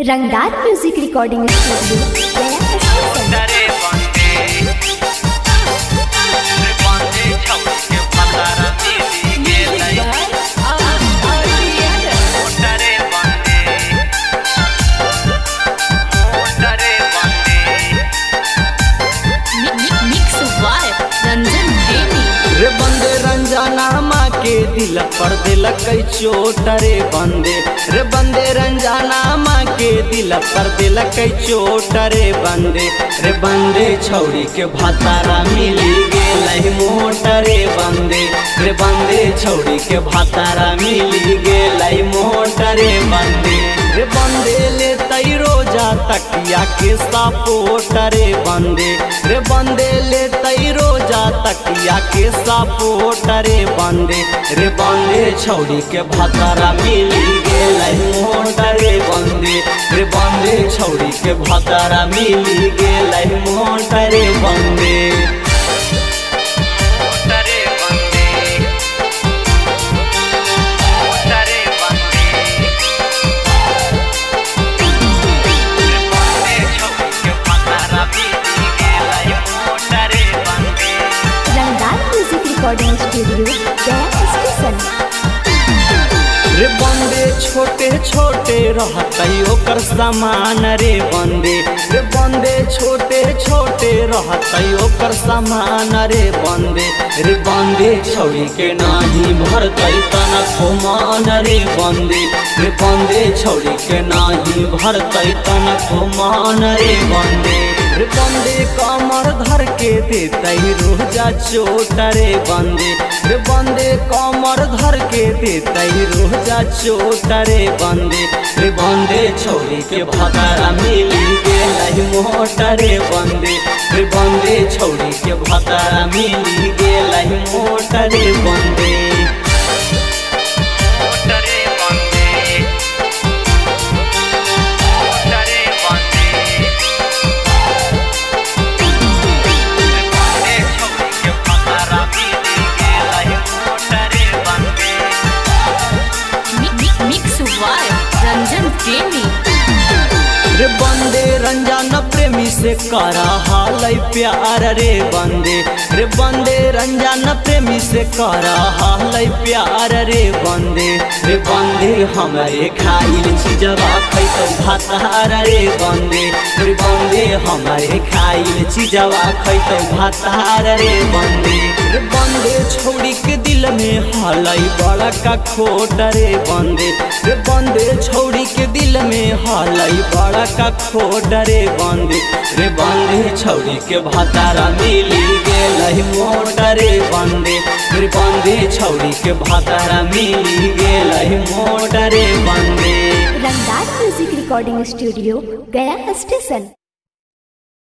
रंगदार music recording studio दिल पर दिलक चोट रे बंदे। रे बंदे रंजाना माँ के दिल पर दिलक चोट रे बंदे। रे बंदे छौरी के भातारा मिली गेल मोट रे बंदे। रे बंदे छौरी के भातारा मिली गेल मोट रे बंदे। रे बंदे ले तई रोजा तकिया के सपोट रे बंदे। रे बंदे ले तकिया के सपोट रे बंदे रे बंदे छौरी के भतरा मिली गेलै। मोटरे बंदे, रे बंदे छौरी के भतरा मिली गेलै। मोटरे बंदे। रिकॉर्डिंग स्टूडियो स्टेशन रे बंदे छोटे छोटे रहते ओकर सामान। रे बंदे रे बंदे छोटे छोटे रहते ओकर सामान। रे बंदे रे बंदे छौरी के नाही भरते तनको मान रे बंदे रे बंदे छौरी के नाही भरते तनको मान रे बंदे। बंदे कमर धर के देते रोजा चोट रे बंदे। रे बंदे कमर धर के देते रोजा चोट रे बंदे। रे बंदे छौरी के भतारा मिली गेल मोट रे बंदे। रे बंदे छौरी के भतारा मिली गेल मोट से करा हाल प्यार रे बंदे। रे बंदे रंजन प्रेमी से करा हाल प्यार रे बंदे। हमारे खाइल चीजवा खैतो भातार रे बंदे। रे बंदे, हमारे खाइल चीजवा खैतो भातार रे बंदे। बंदे छोड़ी के दिल में हलई बड़ा का खोट रे बंदे। रे बंदे छोड़ी के दिल में हलई बड़ा का खोट रे बंदे। रे बंदे छौड़ी के भातारा मिली गेल छौड़ी के भातारा मिल गेल मोटरे बंदे। रंगदार म्यूज़िक रिकॉर्डिंग स्टूडियो गया स्टेशन।